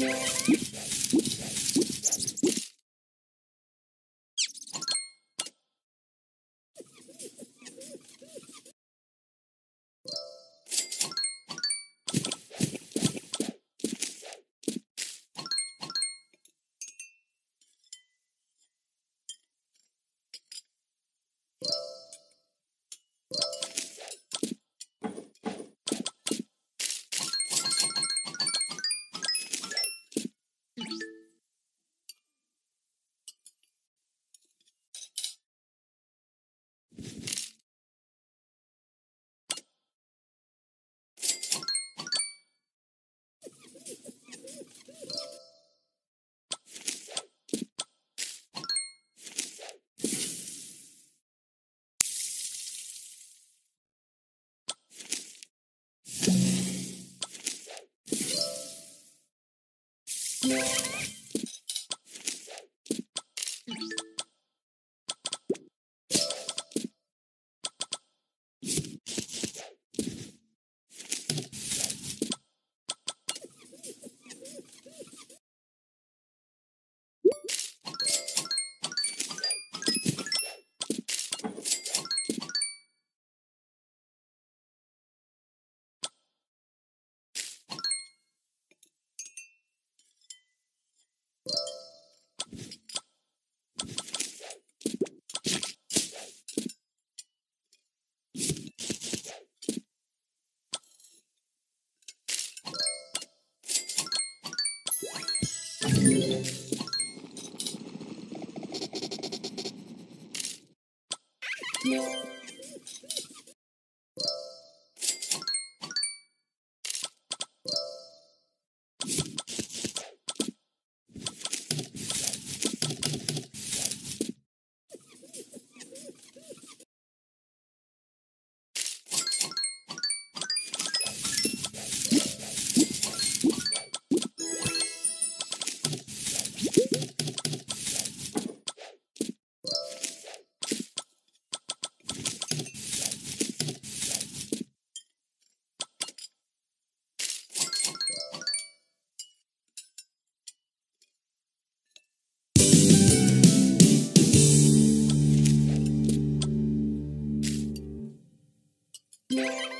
Yeah. Música Yeah. Música